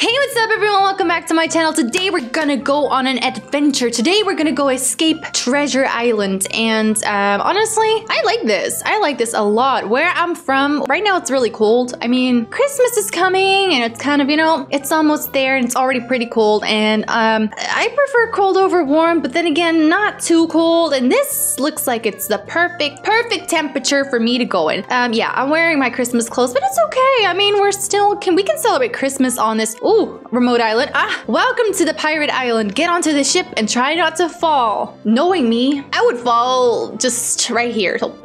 Hey, what's up everyone? Welcome back to my channel. Today we're gonna go on an adventure. Today we're gonna go escape Treasure Island. And um, honestly, I like this. I like this a lot. Where I'm from, right now it's really cold. I mean, Christmas is coming and it's kind of, you know, it's almost there and it's already pretty cold. And um, I prefer cold over warm, but then again, not too cold. And this looks like it's the perfect, perfect temperature for me to go in. Um, yeah, I'm wearing my Christmas clothes, but it's okay. I mean, we're still, can we can celebrate Christmas on this Ooh, remote island. Ah, welcome to the pirate island. Get onto the ship and try not to fall. Knowing me, I would fall just right here. So,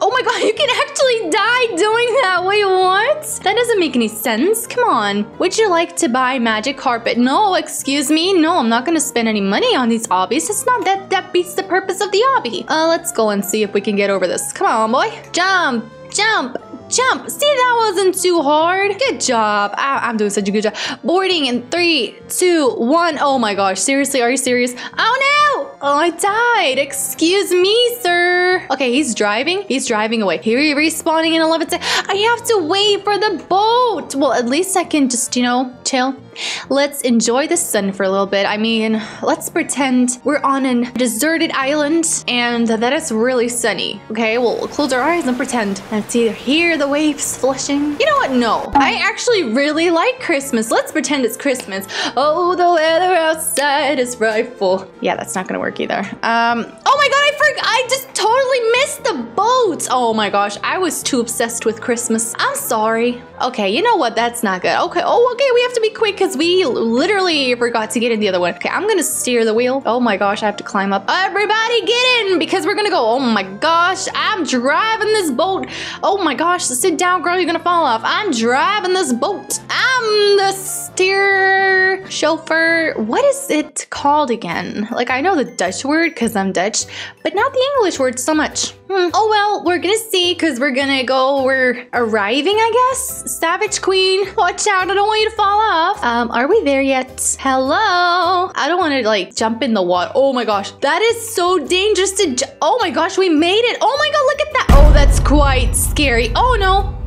oh my god, you can actually die doing that. Wait, what? That doesn't make any sense. Come on. Would you like to buy magic carpet? No, excuse me. No, I'm not gonna spend any money on these obbies. It's not that that beats the purpose of the obby. Uh, let's go and see if we can get over this. Come on, boy. Jump, jump. Jump. See, that wasn't too hard. Good job. I am doing such a good job. Boarding in three, two, one. Oh my gosh. Seriously, are you serious? Oh no. Oh, I died. Excuse me, sir. Okay, he's driving. He's driving away. Here he respawning in 11 seconds. I have to wait for the boat. Well, at least I can just, you know, chill. Let's enjoy the sun for a little bit. I mean, let's pretend we're on a deserted island and that it's really sunny. Okay, we'll close our eyes and pretend. Let's either hear the waves flushing. You know what? No. I actually really like Christmas. Let's pretend it's Christmas. Oh, the weather outside is frightful. Yeah, that's not gonna work either. Um, oh my god, I. Just totally missed the boat. Oh my gosh, I was too obsessed with Christmas. I'm sorry. Okay, you know what? That's not good. Okay, oh, okay, we have to be quick because we literally forgot to get in the other one. Okay, I'm gonna steer the wheel. Oh my gosh, I have to climb up. Everybody get in because we're gonna go. Oh my gosh, I'm driving this boat. Oh my gosh, sit down, girl, you're gonna fall off. I'm driving this boat. I'm the steer chauffeur. What is it called again? Like, I know the Dutch word because I'm Dutch, but not the English word so much. Hmm. Oh well, we're gonna see because we're gonna go, we're arriving, I guess? Savage Queen, watch out, I don't want you to fall off. Um, are we there yet? Hello? I don't want to like jump in the water. Oh my gosh, that is so dangerous to Oh my gosh, we made it. Oh my god, look at that. Oh, that's quite scary. Oh no.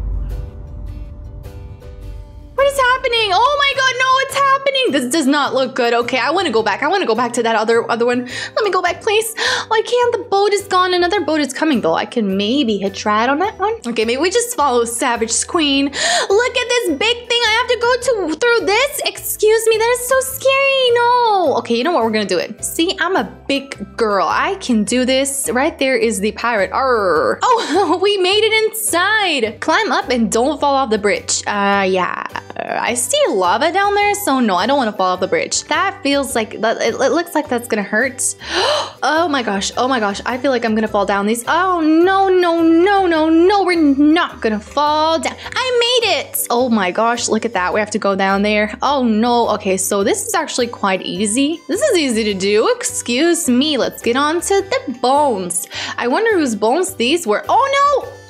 What is happening? Oh my god, no, it's happening. This does not look good. Okay, I want to go back. I want to go back to that other other one. Let me go back, please. Why can't the boat is gone? Another boat is coming, though. I can maybe hitch ride on that one. Okay, maybe we just follow Savage Queen. Look at this big thing. I have to go to through this. Excuse me, that is so scary. No. Okay, you know what? We're gonna do it. See, I'm a big girl. I can do this. Right there is the pirate. Arr. Oh, we made it inside. Climb up and don't fall off the bridge. Uh, yeah. I see lava down there, so no, I don't want to fall off the bridge. That feels like, that. it, it looks like that's gonna hurt. oh my gosh, oh my gosh, I feel like I'm gonna fall down these. Oh no, no, no, no, no, we're not gonna fall down. I made it! Oh my gosh, look at that, we have to go down there. Oh no, okay, so this is actually quite easy. This is easy to do, excuse me. Let's get on to the bones. I wonder whose bones these were. Oh no!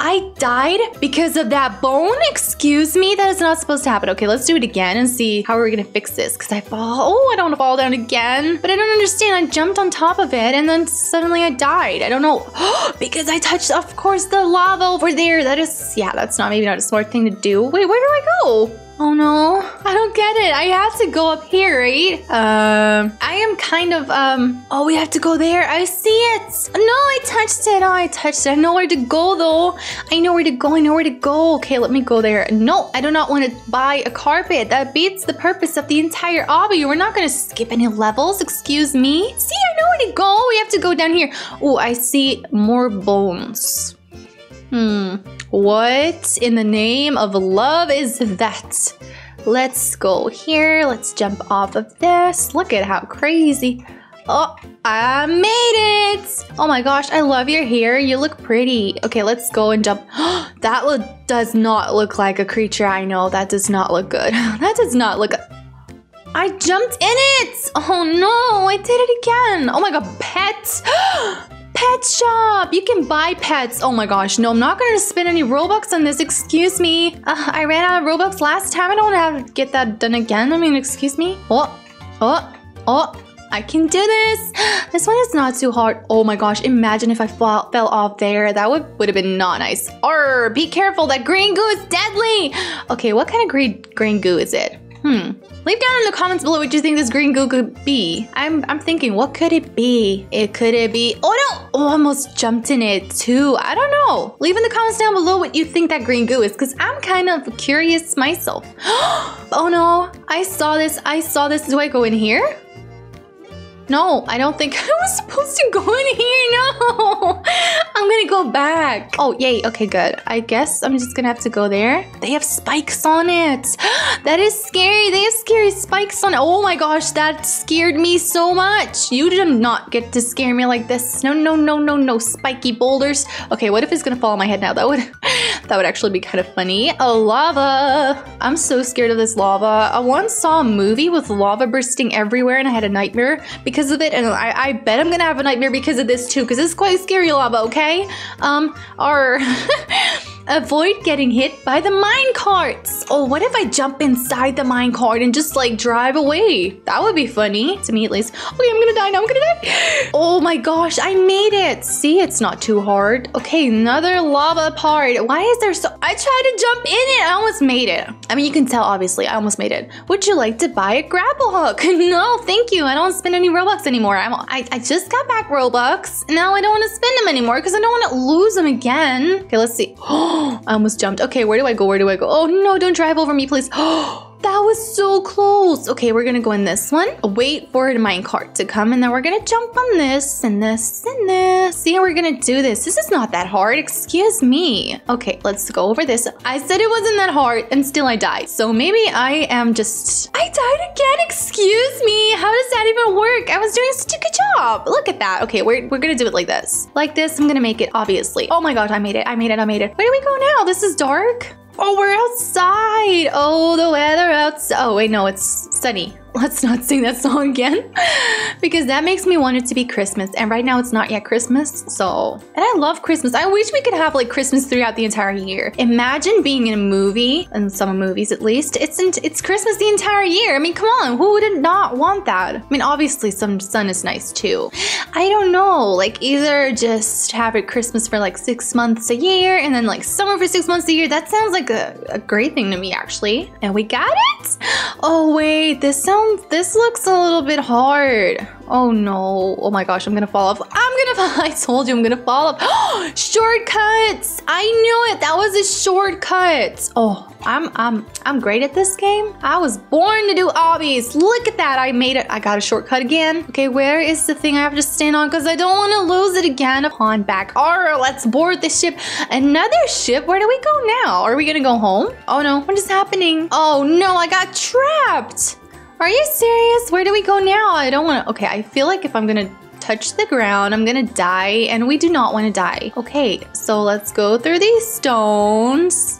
I died because of that bone? Excuse me? That is not supposed to happen. Okay, let's do it again and see how we're gonna fix this. Because I fall. Oh, I don't want to fall down again. But I don't understand. I jumped on top of it and then suddenly I died. I don't know. because I touched, of course, the lava over there. That is, yeah, that's not maybe not a smart thing to do. Wait, where do I go? Oh no, I don't get it. I have to go up here, right? Um, I am kind of, um, oh, we have to go there. I see it. No, I touched it. Oh, I touched it. I know where to go though. I know where to go. I know where to go. Okay, let me go there. No, I do not want to buy a carpet. That beats the purpose of the entire obby. We're not going to skip any levels. Excuse me. See, I know where to go. We have to go down here. Oh, I see more bones. Hmm. What in the name of love is that? Let's go here. Let's jump off of this. Look at how crazy. Oh, I made it! Oh my gosh, I love your hair. You look pretty. Okay, let's go and jump. that look, does not look like a creature I know. That does not look good. that does not look... I jumped in it! Oh no, I did it again. Oh my god, pets! pet shop! You can buy pets. Oh my gosh, no, I'm not gonna spend any Robux on this. Excuse me. Uh, I ran out of Robux last time. I don't want to get that done again. I mean, excuse me. Oh, oh, oh. I can do this. This one is not too hard. Oh my gosh, imagine if I fall, fell off there. That would, would have been not nice. Or be careful, that green goo is deadly. Okay, what kind of green, green goo is it? Hmm. Leave down in the comments below what you think this green goo could be. I'm I'm thinking, what could it be? It could it be? Oh no! Oh, almost jumped in it too. I don't know. Leave in the comments down below what you think that green goo is, because I'm kind of curious myself. oh no! I saw this. I saw this. Do I go in here? No, I don't think I was supposed to go in here. No, I'm gonna go back. Oh, yay. Okay, good. I guess I'm just gonna have to go there. They have spikes on it. that is scary. They have scary spikes on it. Oh my gosh, that scared me so much. You did not get to scare me like this. No, no, no, no, no. Spiky boulders. Okay, what if it's gonna fall on my head now? That would, that would actually be kind of funny. Oh, lava. I'm so scared of this lava. I once saw a movie with lava bursting everywhere and I had a nightmare because of it, and I, I bet I'm gonna have a nightmare because of this too, because it's quite scary lava, okay? Um, or avoid getting hit by the mine carts. Oh, what if I jump inside the mine cart and just like drive away? That would be funny, to me at least. Okay, I'm gonna die now, I'm gonna die. Oh my gosh, I made it. See, it's not too hard. Okay, another lava part. Why is there so, I tried to jump in it, I almost made it. I mean, you can tell, obviously, I almost made it. Would you like to buy a grapple hook? no, thank you, I don't spend any Robux anymore. I'm, I, I just got back Robux. Now I don't wanna spend them anymore because I don't wanna lose them again. Okay, let's see. Oh, I almost jumped. Okay, where do I go? Where do I go? Oh no, don't drive over me, please. Oh, That was so close. Okay, we're gonna go in this one. Wait for the minecart to come and then we're gonna jump on this and this and this. See, we're gonna do this. This is not that hard, excuse me. Okay, let's go over this. I said it wasn't that hard and still I died. So maybe I am just, I died again, excuse me. How does that even work? I was doing such a good job. Look at that. Okay, we're, we're gonna do it like this. Like this, I'm gonna make it, obviously. Oh my God, I made it, I made it, I made it. Where do we go now? This is dark. Oh, we're outside. Oh, the weather outside. Oh, wait, no, it's sunny. Let's not sing that song again because that makes me want it to be Christmas. And right now it's not yet Christmas. So, and I love Christmas. I wish we could have like Christmas throughout the entire year. Imagine being in a movie, in some movies at least, it's in, it's Christmas the entire year. I mean, come on, who would not want that? I mean, obviously some sun is nice too. I don't know, like either just have it Christmas for like six months a year and then like summer for six months a year. That sounds like a, a great thing to me actually. And we got it? Oh wait, this sounds this looks a little bit hard. Oh no. Oh my gosh, I'm gonna fall off. I'm gonna fall. I told you I'm gonna fall off. Shortcuts! I knew it. That was a shortcut. Oh, I'm I'm I'm great at this game. I was born to do obbies. Look at that. I made it. I got a shortcut again. Okay, where is the thing I have to stand on? Because I don't want to lose it again upon back. Alright, let's board the ship. Another ship? Where do we go now? Are we gonna go home? Oh no, what is happening? Oh no, I got trapped. Are you serious? Where do we go now? I don't want to. Okay, I feel like if I'm gonna touch the ground, I'm gonna die, and we do not want to die. Okay, so let's go through these stones.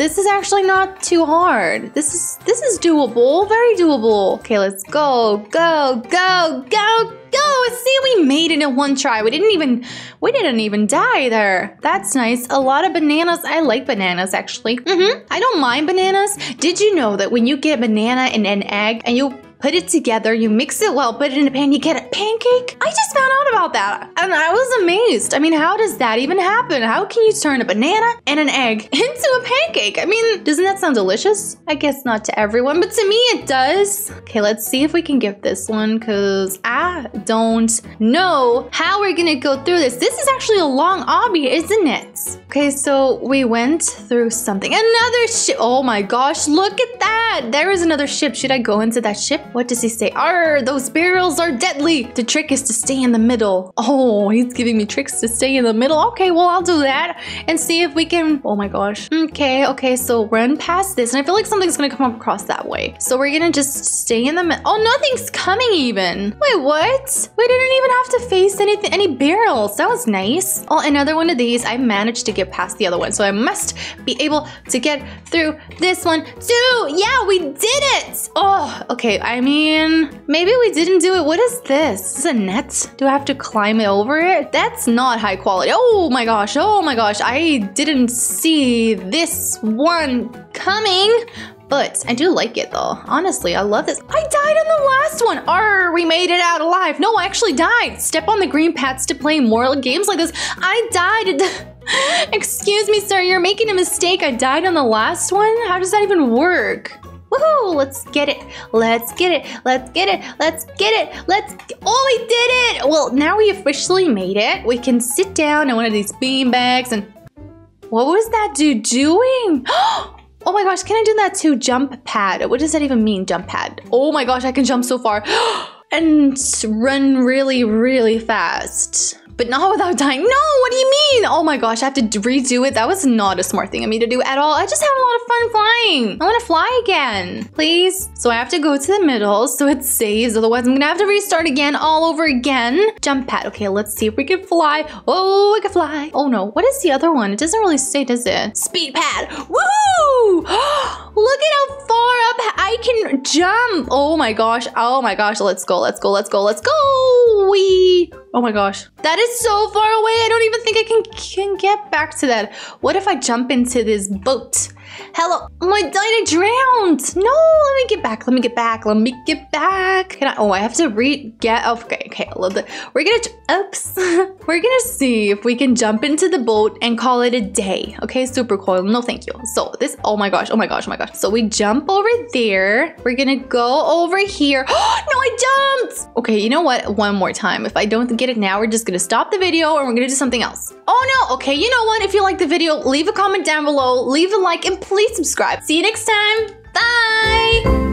This is actually not too hard. This is this is doable, very doable. Okay, let's go, go, go, go, go. See, we made it in one try. We didn't even we didn't even die there. That's nice. A lot of bananas. I like bananas actually. Mm-hmm. I don't mind bananas. Did you know that when you get a banana and an egg and you put it together, you mix it well, put it in a pan, you get a pancake. I just found out about that and I was amazed. I mean, how does that even happen? How can you turn a banana and an egg into a pancake? I mean, doesn't that sound delicious? I guess not to everyone, but to me it does. Okay, let's see if we can get this one because I don't know how we're gonna go through this. This is actually a long obby, isn't it? Okay, so we went through something. Another ship. Oh my gosh, look at that. There is another ship. Should I go into that ship? What does he say? Arr, those barrels are deadly. The trick is to stay in the middle. Oh, he's giving me tricks to stay in the middle. Okay, well, I'll do that and see if we can... Oh my gosh. Okay, okay, so run past this. And I feel like something's gonna come across that way. So we're gonna just stay in the middle. Oh, nothing's coming even. Wait, what? We didn't even have to face anything, any barrels. That was nice. Oh, another one of these. I managed to get past the other one. So I must be able to get through this one too. Yeah, we did it. Oh, okay. I I mean, maybe we didn't do it. What is this? Is this a net? Do I have to climb it over it? That's not high quality. Oh my gosh. Oh my gosh. I didn't see this one coming. But I do like it though. Honestly, I love this. I died on the last one. Arr, we made it out alive. No, I actually died. Step on the green paths to play more games like this. I died. Excuse me, sir. You're making a mistake. I died on the last one? How does that even work? Woohoo! Let's get it. Let's get it. Let's get it. Let's get it. Let's. Oh, we did it! Well, now we officially made it. We can sit down in one of these bean bags and. What was that dude doing? Oh my gosh, can I do that too? Jump pad. What does that even mean, jump pad? Oh my gosh, I can jump so far. and run really, really fast but not without dying. No, what do you mean? Oh my gosh, I have to redo it. That was not a smart thing of me to do at all. I just had a lot of fun flying. I want to fly again, please. So I have to go to the middle so it saves. Otherwise, I'm gonna have to restart again all over again. Jump pad. Okay, let's see if we can fly. Oh, we can fly. Oh no, what is the other one? It doesn't really say, does it? Speed pad. Woo! Look at how far up I can jump. Oh my gosh. Oh my gosh. Let's go. Let's go. Let's go. Let's go. Wee. Oh my gosh. That is so far away. I don't even think I can, can get back to that. What if I jump into this boat? Hello. My I drowned. No, let me get back. Let me get back. Let me get back. Can I, oh, I have to re get. Oh, okay, okay. A little bit. We're gonna. Oops. We're gonna see if we can jump into the boat and call it a day. Okay, super cool. No, thank you. So this. Oh my gosh. Oh my gosh. Oh my gosh. So we jump over there. We're gonna go over here. no, I jumped. Okay, you know what? One more time. If I don't get it now, we're just gonna stop the video and we're gonna do something else. Oh no. Okay, you know what? If you like the video, leave a comment down below. Leave a like and please subscribe. See you next time. Bye!